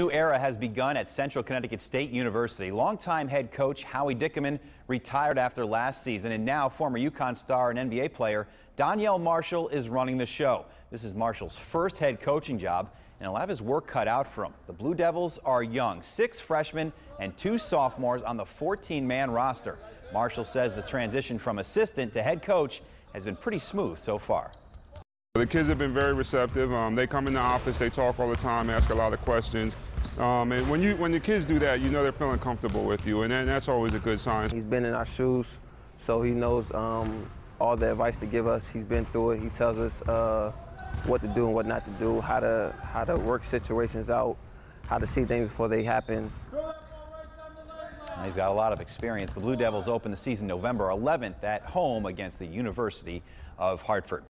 New era has begun at Central Connecticut State University. Longtime head coach Howie Dickerman retired after last season, and now former UConn star and NBA player Donyell Marshall is running the show. This is Marshall's first head coaching job, and he'll have his work cut out for him. The Blue Devils are young, six freshmen and two sophomores on the 14-man roster. Marshall says the transition from assistant to head coach has been pretty smooth so far. The kids have been very receptive. Um, they come in the office, they talk all the time, ask a lot of questions. Um, and when you when the kids do that, you know they're feeling comfortable with you, and that's always a good sign. He's been in our shoes, so he knows um, all the advice to give us. He's been through it. He tells us uh, what to do and what not to do, how to how to work situations out, how to see things before they happen. He's got a lot of experience. The Blue Devils open the season November 11th at home against the University of Hartford.